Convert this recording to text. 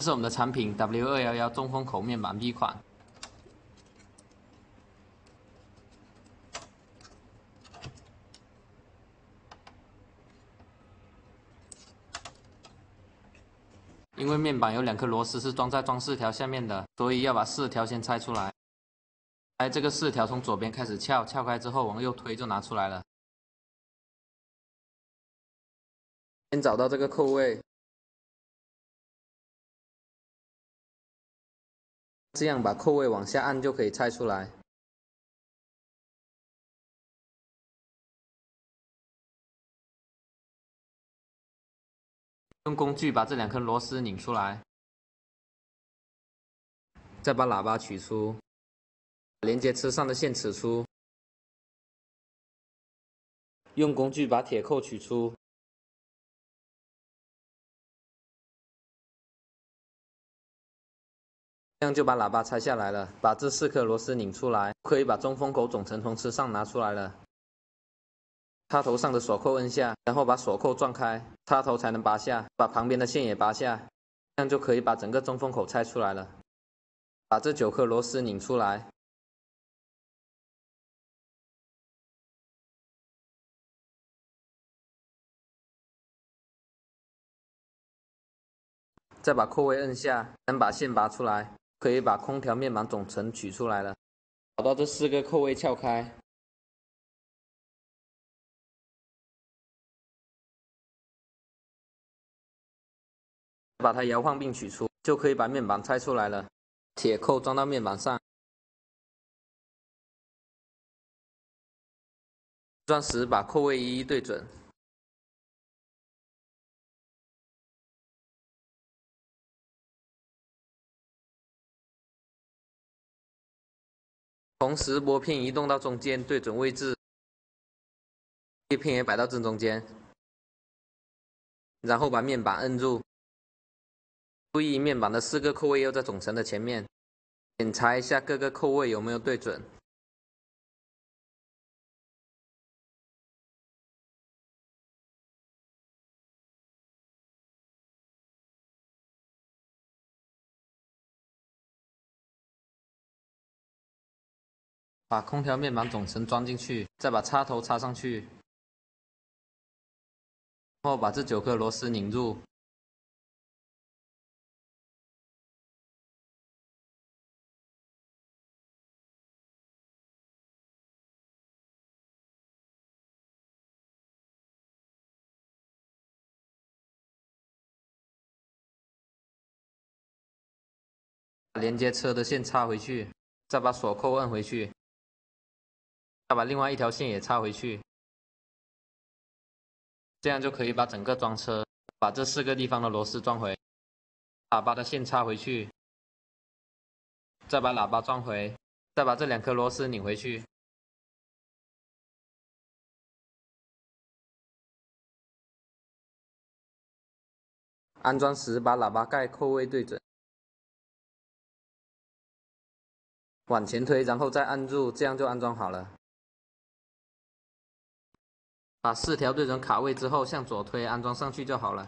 这是我们的产品 W 二幺幺中风口面板 B 款。因为面板有两颗螺丝是装在装饰条下面的，所以要把饰条先拆出来。哎，这个饰条从左边开始撬，撬开之后往右推就拿出来了。先找到这个扣位。这样把扣位往下按就可以拆出来。用工具把这两颗螺丝拧出来，再把喇叭取出，连接车上的线取出，用工具把铁扣取出。这样就把喇叭拆下来了，把这四颗螺丝拧出来，可以把中风口总成从车上拿出来了。插头上的锁扣摁下，然后把锁扣撞开，插头才能拔下。把旁边的线也拔下，这样就可以把整个中风口拆出来了。把这九颗螺丝拧出来，再把扣位摁下，能把线拔出来。可以把空调面板总成取出来了，找到这四个扣位撬开，把它摇晃并取出，就可以把面板拆出来了。铁扣装到面板上，钻石把扣位一一对准。同时，拨片移动到中间，对准位置，叶片也摆到正中间，然后把面板摁住。注意面板的四个扣位要在总成的前面，检查一下各个扣位有没有对准。把空调面板总成装进去，再把插头插上去，然后把这九颗螺丝拧入，连接车的线插回去，再把锁扣摁回去。再把另外一条线也插回去，这样就可以把整个装车，把这四个地方的螺丝装回，喇叭的线插回去，再把喇叭装回，再把这两颗螺丝拧回去。安装时把喇叭盖扣位对准。往前推，然后再按住，这样就安装好了。把四条对准卡位之后，向左推，安装上去就好了。